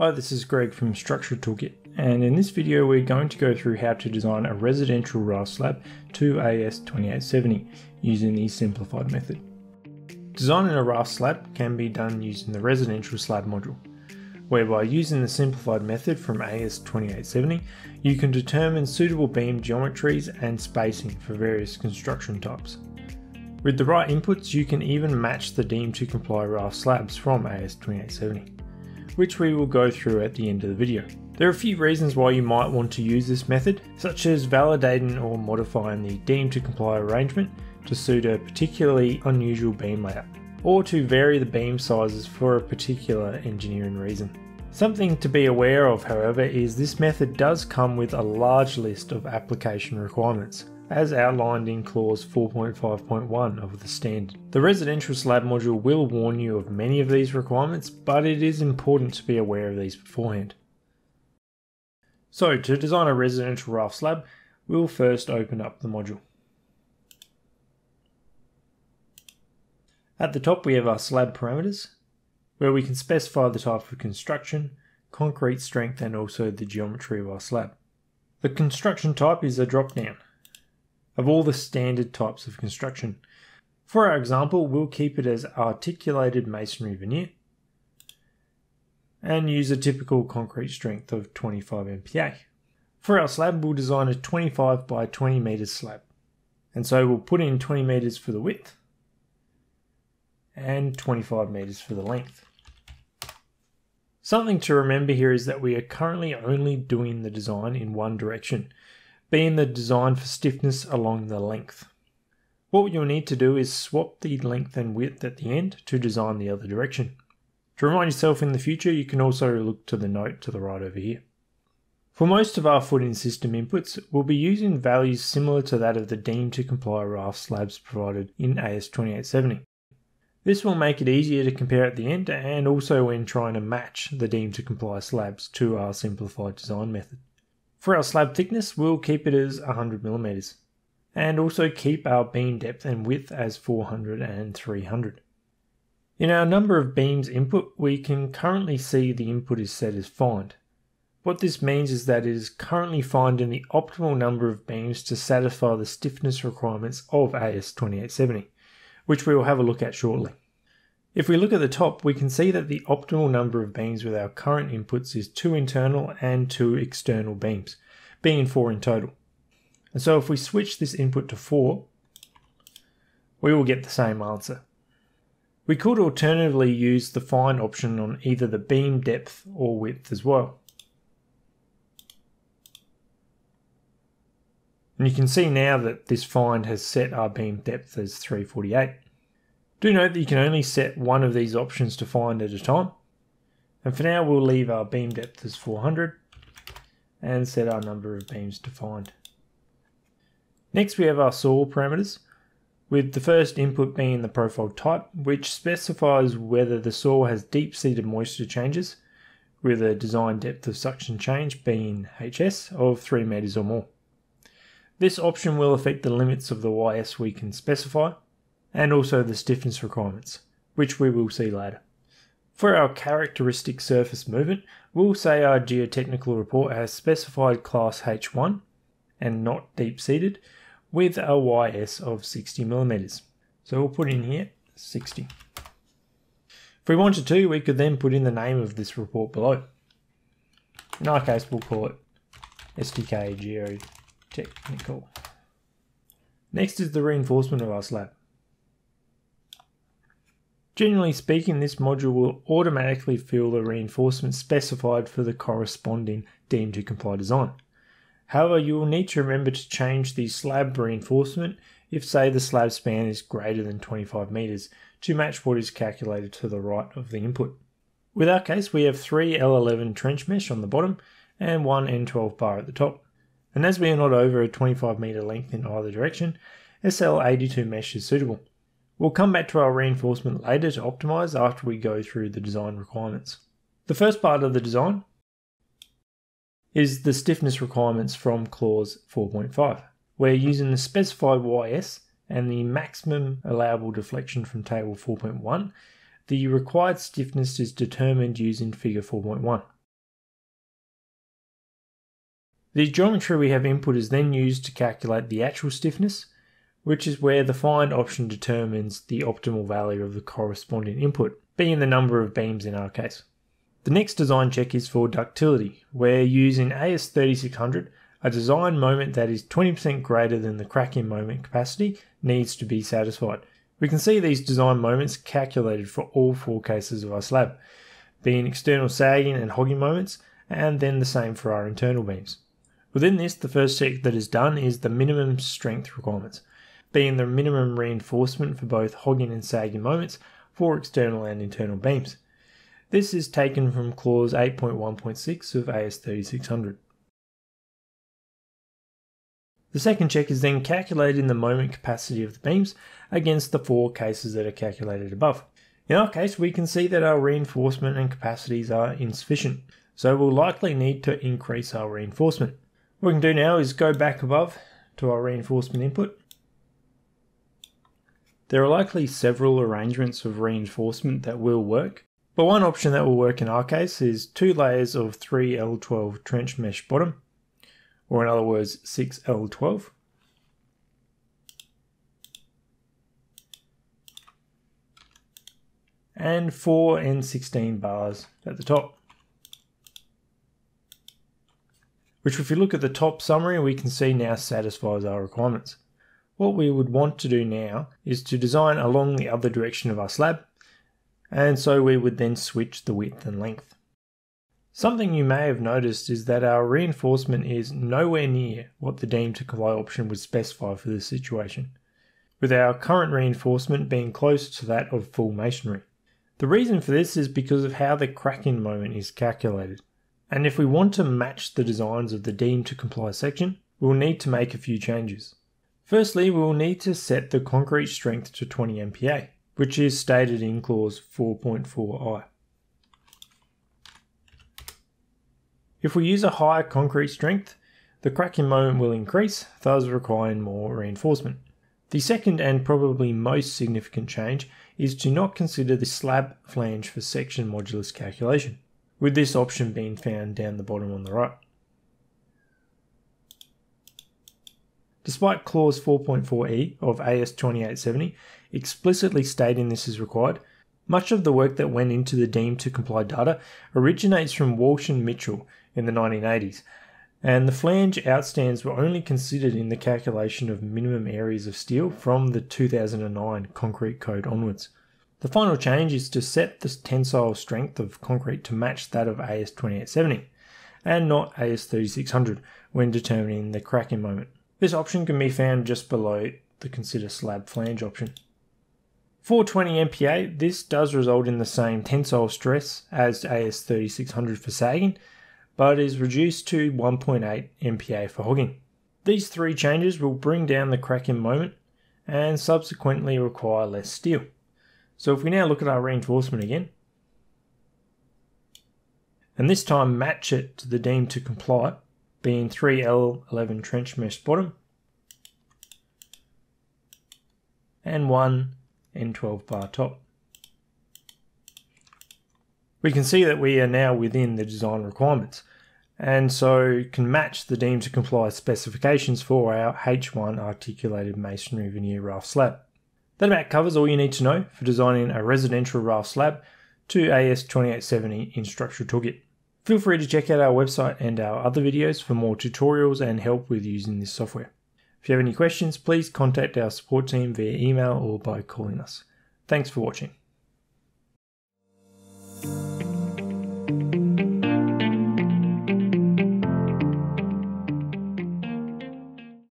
Hi, this is Greg from Structural Toolkit, and in this video we're going to go through how to design a residential raft slab to AS2870 using the simplified method. Designing a raft slab can be done using the residential slab module, whereby using the simplified method from AS2870 you can determine suitable beam geometries and spacing for various construction types. With the right inputs you can even match the deemed to comply raft slabs from AS2870 which we will go through at the end of the video. There are a few reasons why you might want to use this method, such as validating or modifying the deemed to comply arrangement to suit a particularly unusual beam layout, or to vary the beam sizes for a particular engineering reason. Something to be aware of however is this method does come with a large list of application requirements, as outlined in clause 4.5.1 of the standard. The residential slab module will warn you of many of these requirements, but it is important to be aware of these beforehand. So to design a residential raft slab, we'll first open up the module. At the top we have our slab parameters, where we can specify the type of construction, concrete strength and also the geometry of our slab. The construction type is a drop down, of all the standard types of construction. For our example, we'll keep it as articulated masonry veneer and use a typical concrete strength of 25 MPa. For our slab, we'll design a 25 by 20 meters slab. And so we'll put in 20 meters for the width and 25 meters for the length. Something to remember here is that we are currently only doing the design in one direction, being the design for stiffness along the length. What you'll need to do is swap the length and width at the end to design the other direction. To remind yourself in the future, you can also look to the note to the right over here. For most of our footing system inputs, we'll be using values similar to that of the deemed to comply raft slabs provided in AS2870. This will make it easier to compare at the end and also when trying to match the deemed to comply slabs to our simplified design method. For our slab thickness, we'll keep it as 100mm, and also keep our beam depth and width as 400 and 300. In our number of beams input, we can currently see the input is set as find. What this means is that it is currently finding the optimal number of beams to satisfy the stiffness requirements of AS2870, which we will have a look at shortly. If we look at the top, we can see that the optimal number of beams with our current inputs is two internal and two external beams, being four in total. And so if we switch this input to four, we will get the same answer. We could alternatively use the find option on either the beam depth or width as well. And you can see now that this find has set our beam depth as 348. Do note that you can only set one of these options to find at a time. And for now we'll leave our beam depth as 400 and set our number of beams to find. Next we have our saw parameters, with the first input being the profile type, which specifies whether the saw has deep-seated moisture changes, with a design depth of suction change being HS of 3 meters or more. This option will affect the limits of the YS we can specify, and also the stiffness requirements, which we will see later. For our characteristic surface movement, we'll say our geotechnical report has specified class H1 and not deep-seated with a YS of 60 millimeters. So we'll put in here 60. If we wanted to, we could then put in the name of this report below. In our case, we'll call it STK Geotechnical. Next is the reinforcement of our slab. Generally speaking, this module will automatically fill the reinforcement specified for the corresponding deemed to comply design. However, you will need to remember to change the slab reinforcement if say the slab span is greater than 25 meters to match what is calculated to the right of the input. With our case, we have three L11 trench mesh on the bottom and one N12 bar at the top. And as we are not over a 25 meter length in either direction, SL82 mesh is suitable. We'll come back to our reinforcement later to optimize after we go through the design requirements. The first part of the design is the stiffness requirements from clause 4.5. We're using the specified YS and the maximum allowable deflection from table 4.1. The required stiffness is determined using figure 4.1. The geometry we have input is then used to calculate the actual stiffness, which is where the find option determines the optimal value of the corresponding input, being the number of beams in our case. The next design check is for ductility, where using AS3600, a design moment that is 20% greater than the cracking moment capacity needs to be satisfied. We can see these design moments calculated for all four cases of our slab, being external sagging and hogging moments, and then the same for our internal beams. Within this, the first check that is done is the minimum strength requirements, being the minimum reinforcement for both hogging and sagging moments for external and internal beams. This is taken from clause 8.1.6 of AS3600. The second check is then calculating the moment capacity of the beams against the four cases that are calculated above. In our case, we can see that our reinforcement and capacities are insufficient, so we'll likely need to increase our reinforcement. What we can do now is go back above to our reinforcement input. There are likely several arrangements of reinforcement that will work, but one option that will work in our case is two layers of 3L12 trench mesh bottom, or in other words 6L12. And 4 N16 bars at the top. which if you look at the top summary, we can see now satisfies our requirements. What we would want to do now is to design along the other direction of our slab, and so we would then switch the width and length. Something you may have noticed is that our reinforcement is nowhere near what the deem to comply option would specify for this situation, with our current reinforcement being close to that of full masonry. The reason for this is because of how the cracking moment is calculated. And if we want to match the designs of the deemed to comply section, we'll need to make a few changes. Firstly, we'll need to set the concrete strength to 20 MPa, which is stated in clause 4.4i. If we use a higher concrete strength, the cracking moment will increase, thus requiring more reinforcement. The second and probably most significant change is to not consider the slab flange for section modulus calculation with this option being found down the bottom on the right. Despite clause 4.4e of AS2870 explicitly stating this is required, much of the work that went into the deemed to comply data originates from Walsh and Mitchell in the 1980s, and the flange outstands were only considered in the calculation of minimum areas of steel from the 2009 Concrete Code onwards. The final change is to set the tensile strength of concrete to match that of AS2870 and not AS3600 when determining the cracking moment. This option can be found just below the consider slab flange option. For 20 MPa, this does result in the same tensile stress as AS3600 for sagging, but is reduced to 1.8 MPa for hogging. These three changes will bring down the cracking moment and subsequently require less steel. So if we now look at our reinforcement again, and this time match it to the deemed to comply, being 3L11 trench mesh bottom, and one N12 bar top. We can see that we are now within the design requirements, and so can match the deemed to comply specifications for our H1 articulated masonry veneer raft slab. That about covers all you need to know for designing a residential raft slab to AS2870 in structural toolkit. Feel free to check out our website and our other videos for more tutorials and help with using this software. If you have any questions, please contact our support team via email or by calling us. Thanks for watching.